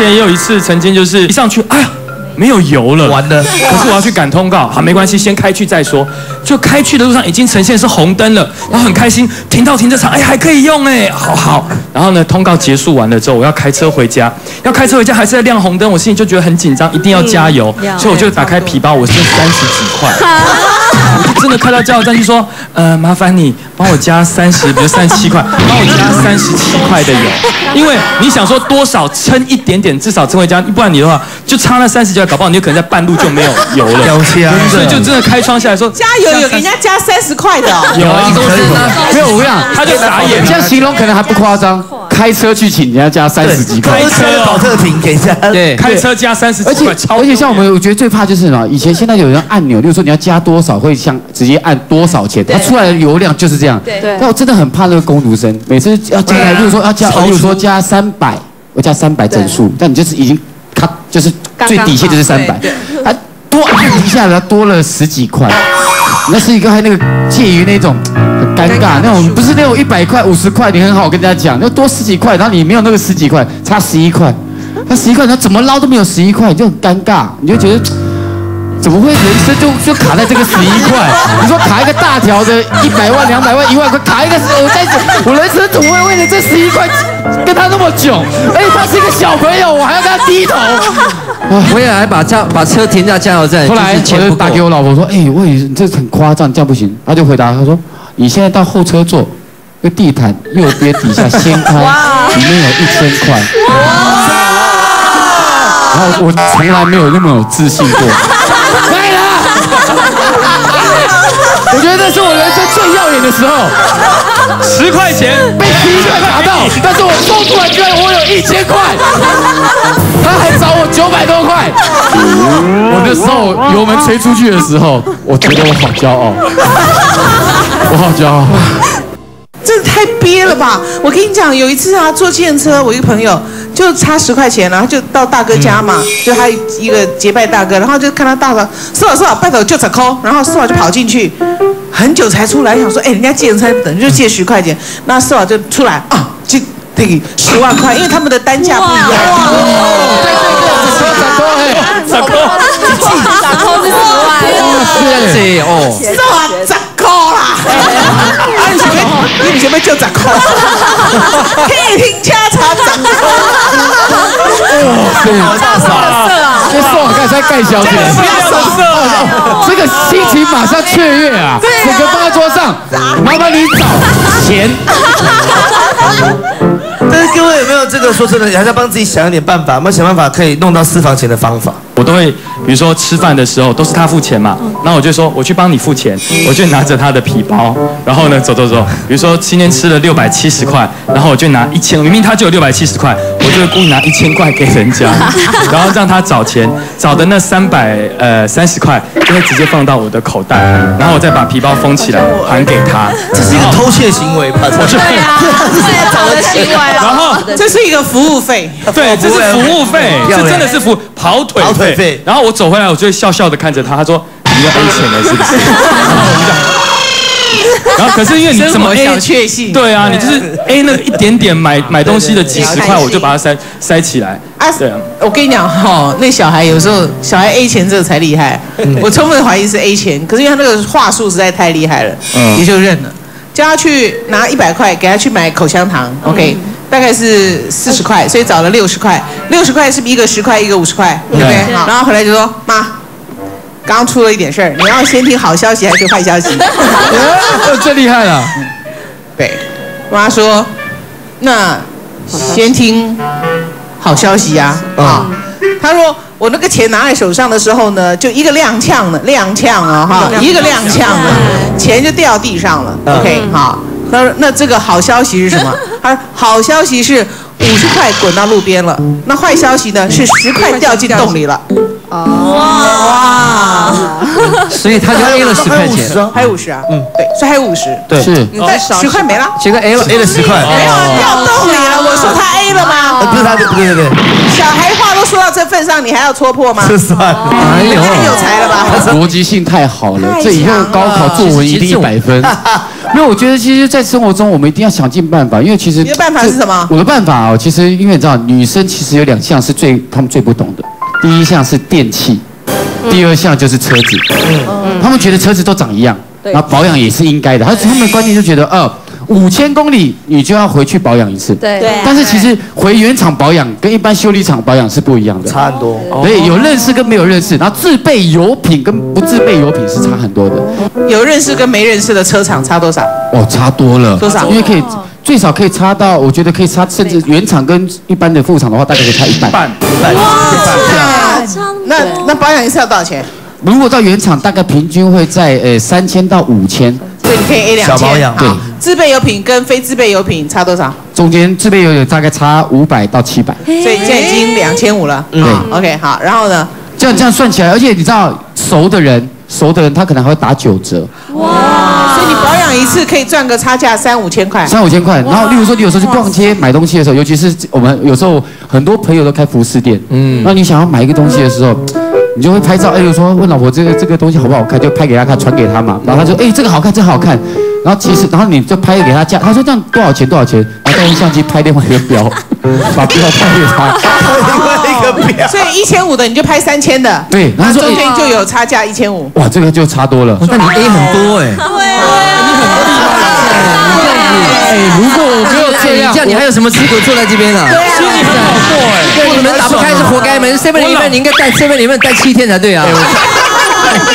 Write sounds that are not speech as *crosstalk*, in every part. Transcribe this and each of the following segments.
前也有一次，曾经就是一上去，哎呀。没有油了，完了。可是我要去赶通告，好，没关系，先开去再说。就开去的路上已经呈现是红灯了，然后很开心，停到停车场，哎，还可以用哎，好好。然后呢，通告结束完了之后，我要开车回家，要开车回家还是在亮红灯，我心里就觉得很紧张，一定要加油，所以我就打开皮包，我剩三十几块，*laughs* 真的开到加油站去说，呃，麻烦你帮我加三十，比如三十七块，帮我加三十七块的油，因为你想说多少撑一点点，至少撑回家，不然你的话就差那三十块。搞不好你就可能在半路就没有油了，所以就真的开窗下来说加油，有人家加三十块的，有啊，没有我跟你讲，他就傻眼。这样形容可能还不夸张，开车去请人家加三十几块，开车保特瓶给加，对，开车加三十几块，而且像我们，我觉得最怕就是什么？以前现在有人按钮，例如说你要加多少，会像直接按多少钱，它出来的油量就是这样。对，但我真的很怕那个工读生，每次要加，例如说要加，例如说加三百，我加三百整数，但你就是已经。他就是最底线就是三百，他多按一下，他多了十几块，那是一个还那个介于那种很尴尬那种，不是那种一百块五十块，你很好跟大家讲，那多十几块，然后你没有那个十几块，差十一块，他十一块，他怎么捞都没有十一块，就很尴尬，你就觉得怎么会人生就就卡在这个十一块？*laughs* 你说卡一个大条的一百万两百万一万块，卡一个我在我人生怎么会为了这十一块？跟他那么久，哎，他是一个小朋友，我还要跟他低头。*laughs* 我也还把加把车停在加油站。后来我就打给我老婆说，哎，我以为这很夸张，这样不行。他就回答他说，你现在到后车座，那地毯右边底下掀开，里面有一千块。然后我从来没有那么有自信过。可以了。我觉得那是我人生最耀眼的时候。十块钱被十一块打到，但是我送出来居然我有一千块，他还找我九百多块。我那时候油门吹出去的时候，我觉得我好骄傲，*laughs* 我好骄傲。这太憋了吧！我跟你讲，有一次啊，坐电车，我一个朋友就差十块钱，然后就到大哥家嘛，就他一个结拜大哥，然后就看他大嫂，四老四老拜头就在抠，然后四老就跑进去。很久才出来，想说，哎，人家借车等于就借十块钱，那四宝就出来啊，就给十万块，因为他们的单价不一样。对对对，十万块，十块，十块是十万，是这哦，四万十块啦，你前面你前面就十块，可以停车场十块，哇，大嫂。这送我盖才盖小姐，这个心情马上雀跃啊！整个放在桌上，麻烦你找钱。说真的，你还是要帮自己想一点办法，有没有想办法可以弄到私房钱的方法？我都会，比如说吃饭的时候都是他付钱嘛，那我就说我去帮你付钱，我就拿着他的皮包，然后呢走走走，比如说今天吃了六百七十块，然后我就拿一千，明明他就有六百七十块，我就会故意拿一千块给人家，*laughs* 然后让他找钱，找的那三百呃三十块就会直接放到我的口袋，然后我再把皮包封起来还给他，这是一个偷窃行为吧？对啊，*laughs* 这是偷的行为啊。然后这是一个服务费，*laughs* 对，这是服务费，*laughs* 这真的是服跑腿费。然后我走回来，我就笑笑的看着他，他说：“你要 A 钱了是不是？” *laughs* 然后可是因为你怎么 A？对啊，你就是 A 那一点点买买东西的几十块，我就把它塞塞起来。啊，对啊。我跟你讲哈，那小孩有时候小孩 A 钱这个才厉害，我充分怀疑是 A 钱，可是因为他那个话术实在太厉害了，也就认了。叫他去拿一百块，给他去买口香糖，OK。大概是四十块，所以找了六十块。六十块是一个十块，一个五十块，对不对？然后回来就说：“妈，刚出了一点事儿，你要先听好消息还是坏消息？” *laughs* 这厉害了。对，妈说：“那先听好消息呀。”啊，他说：“我那个钱拿在手上的时候呢，就一个踉跄的踉跄啊，哈，一个踉跄的，钱就掉地上了。OK，好。”他说：“那这个好消息是什么？” *laughs* 他说：“好消息是五十块滚到路边了。那坏消息呢？是十块掉进洞里了。”哇！所以他就 A 了十块钱，还有五十啊？嗯，对，所以还有五十。对，是。但十块没了。这个 A 了 A 了十块，没有掉洞里了。我说他 A 了吗？不是他，对对对。小孩话都说到这份上，你还要戳破吗？这算，哎呦，太有才了吧？*laughs* 逻辑性太好了，这以后高考作文一定一百分。*laughs* 没有，我觉得其实，在生活中我们一定要想尽办法，因为其实你的办法是什么我的办法哦，其实因为你知道，女生其实有两项是最她们最不懂的，第一项是电器，第二项就是车子。嗯嗯他们觉得车子都长一样，对然后保养也是应该的，他他们的观念就觉得，哦，五千公里你就要回去保养一次。对但是其实回原厂保养跟一般修理厂保养是不一样的。差很多。对，有认识跟没有认识，然后自备油品跟不自备油品是差很多的。有认识跟没认识的车厂差多少？哦，差多了，多少因为可以最少可以差到，我觉得可以差，甚至原厂跟一般的副厂的话，大概可以差一半。半那那那保养一次要多少钱？如果到原厂，大概平均会在呃三千到五千，所以你可以 A 两千。小保对自备油品跟非自备油品差多少？中间自备油有大概差五百到七百。所以现在已经两千五了。对好 OK，好，然后呢？这样这样算起来，而且你知道熟的人，熟的人他可能还会打九折，哇所以你保养一次可以赚个差价三五千块。三五千块。然后例如说你有时候去逛街买东西的时候，尤其是我们有时候很多朋友都开服饰店，嗯，那你想要买一个东西的时候。你就会拍照，哎，有说问老婆这个这个东西好不好看，就拍给她看，传给她嘛。然后她说，哎，这个好看，这个好看。然后其实，然后你就拍给她价，她说这样多少钱？多少钱？然后再用相机拍另外一个表，*laughs* 把表拍给她。另外一个表，所以一千五的你就拍三千的，对，然后说，中哎间就有差价一千五。哇，这个就差多了。那你 A 很多哎，哎，如果我没有哎这样，你这样你还有什么资格坐在这边啊？心里很好过哎。对，你们打不开是活该，门 seven 里面你应该带 seven 里面带七天才对啊。*laughs*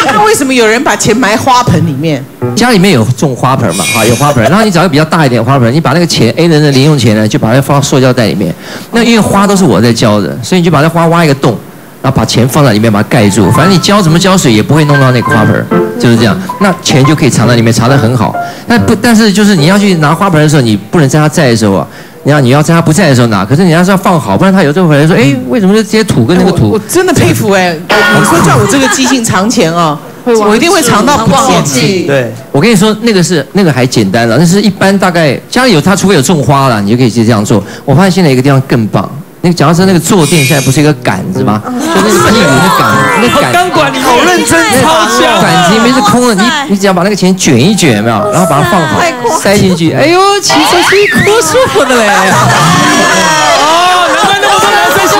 那为什么有人把钱埋花盆里面？家里面有种花盆嘛，哈，有花盆，然后你找个比较大一点的花盆，你把那个钱 A 人的零用钱呢，就把它放到塑胶袋里面。那因为花都是我在浇的，所以你就把那花挖一个洞，然后把钱放在里面，把它盖住。反正你浇怎么浇水也不会弄到那个花盆，就是这样。那钱就可以藏在里面，藏得很好。但不，但是就是你要去拿花盆的时候，你不能在他在的时候啊。你要你要在他不在的时候拿，可是你要是要放好，不然他有时候回来说，哎，为什么就这些土跟那个土我真的佩服哎！你说叫我这个记性藏钱哦，我一定会藏到不见去。对，我跟你说，那个是那个还简单了，那是一般大概家里有他，除非有种花了，你就可以直接这样做。我发现现在一个地方更棒，那个脚踏车那个坐垫现在不是一个杆子吗？就那个屁股那杆，那杆钢管你好认真，超强。杆子里面是空的，你你只要把那个钱卷一卷，有没有？然后把它放好，塞进去。哎呦，骑车是可舒服的嘞！*laughs* 哦，难怪那么多男生喜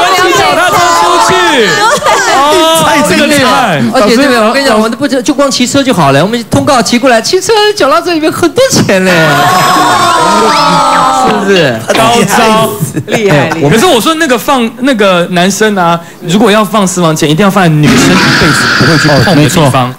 哦，这个厉害。而且这个我跟你讲，我们不就就光骑车就好了，我们通告骑过来，骑车缴到这里面很多钱嘞，是不是？高招，厉害厉害！可是我说那个放那个男生啊，如果要放私房钱，一定要放在女生一辈子不会去碰的地方。